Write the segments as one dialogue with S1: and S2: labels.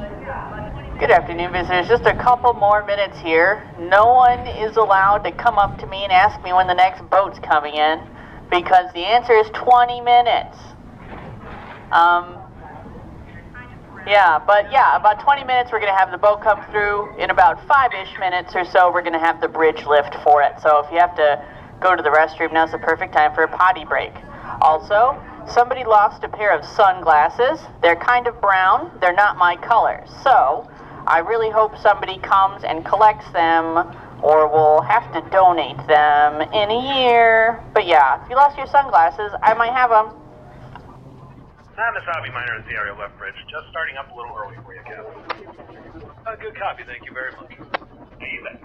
S1: Good afternoon, visitors. Just a couple more minutes here. No one is allowed to come up to me and ask me when the next boat's coming in because the answer is 20 minutes. Um, yeah, but yeah, about 20 minutes we're going to have the boat come through. In about five-ish minutes or so, we're going to have the bridge lift for it. So if you have to go to the restroom, now's the perfect time for a potty break. Also, somebody lost a pair of sunglasses. They're kind of brown. They're not my color. So I really hope somebody comes and collects them or we'll have to donate them in a year. But yeah, if you lost your sunglasses, I might have them.
S2: Hi, Mesabi Miner at the Aerial Lift Bridge. Just starting up a little early for you, Captain. Uh, good copy, thank you very much. See you then.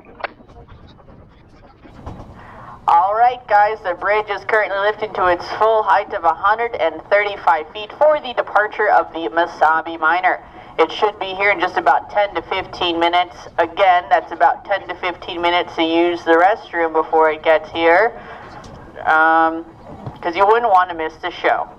S1: All right, guys, the bridge is currently lifting to its full height of 135 feet for the departure of the Mesabi Miner. It should be here in just about 10 to 15 minutes. Again, that's about 10 to 15 minutes to use the restroom before it gets here. Because um, you wouldn't want to miss the show.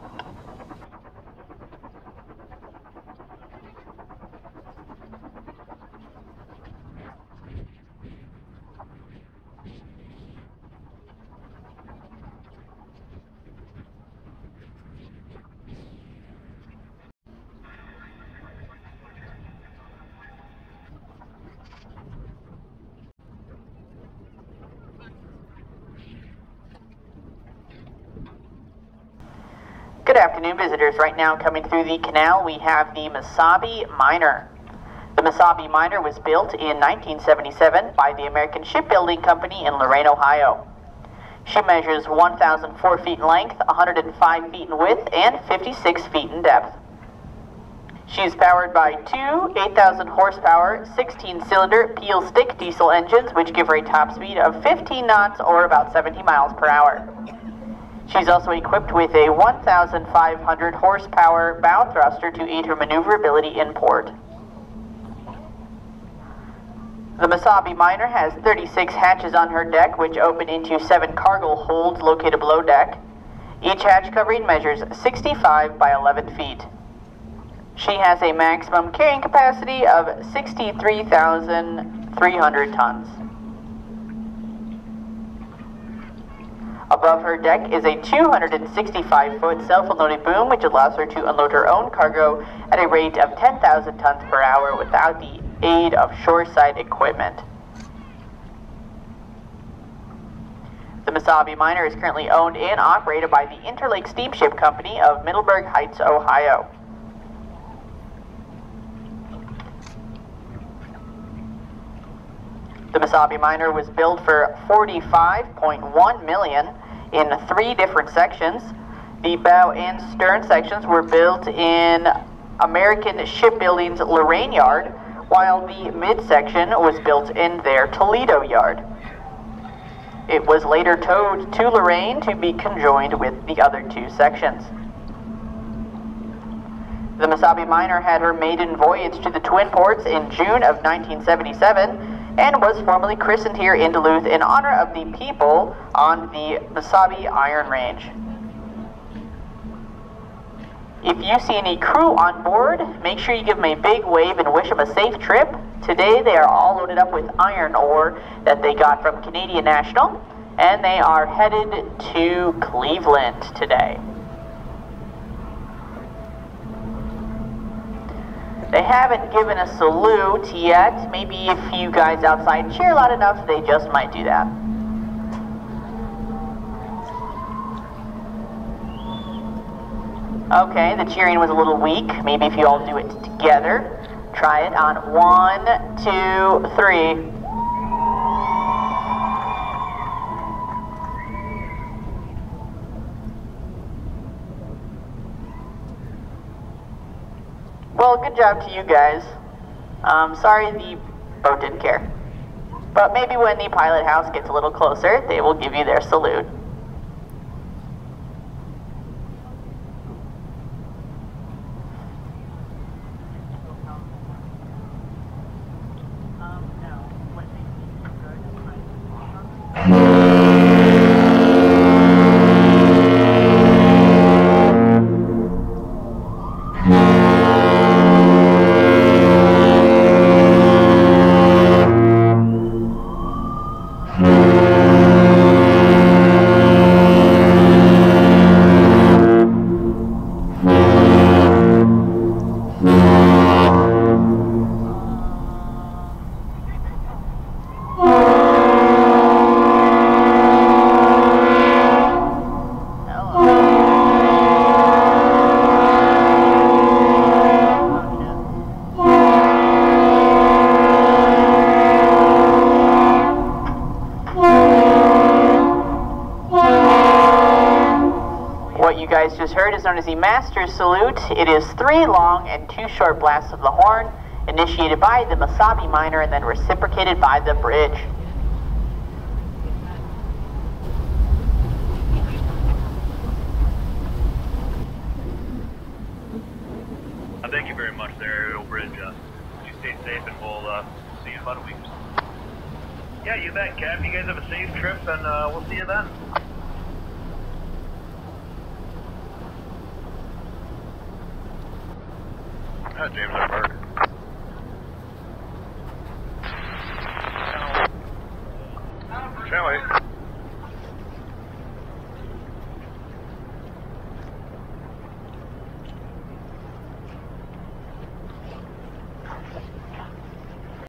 S1: Good afternoon, visitors. Right now, coming through the canal, we have the Mesabi Miner. The Mesabi Miner was built in 1977 by the American Shipbuilding Company in Lorain, Ohio. She measures 1,004 feet in length, 105 feet in width, and 56 feet in depth. She is powered by two 8,000 horsepower, 16-cylinder Pielstick diesel engines, which give her a top speed of 15 knots or about 70 miles per hour. She's also equipped with a 1,500 horsepower bow thruster to aid her maneuverability in port. The Mesabi Miner has 36 hatches on her deck, which open into seven cargo holds located below deck. Each hatch covering measures 65 by 11 feet. She has a maximum carrying capacity of 63,300 tons. Above her deck is a 265-foot self-unloading boom, which allows her to unload her own cargo at a rate of 10,000 tons per hour without the aid of shoreside equipment. The Mesabi Miner is currently owned and operated by the Interlake Steamship Company of Middleburg Heights, Ohio. The Mesabi Miner was built for 45.1 million in three different sections. The bow and stern sections were built in American Shipbuilding's Lorain Yard, while the midsection was built in their Toledo Yard. It was later towed to Lorain to be conjoined with the other two sections. The Mesabi Miner had her maiden voyage to the Twin Ports in June of 1977 and was formally christened here in Duluth in honor of the people on the Mesabi Iron Range. If you see any crew on board, make sure you give them a big wave and wish them a safe trip. Today they are all loaded up with iron ore that they got from Canadian National, and they are headed to Cleveland today. They haven't given a salute yet. Maybe if you guys outside cheer loud enough, they just might do that. Okay, the cheering was a little weak. Maybe if you all do it together. Try it on one, two, three. Well, good job to you guys. Um, sorry the boat didn't care. But maybe when the pilot house gets a little closer, they will give you their salute. Heard is known as the Master Salute. It is three long and two short blasts of the horn, initiated by the Mesabi Miner and then reciprocated by the bridge.
S2: Uh, thank you very much there, Aerial Bridge. Uh, you stay safe and we'll uh, see you in about a week. Yeah, you bet, Cap. You guys have a safe trip and uh, we'll see you then. Not James R. Channel 8.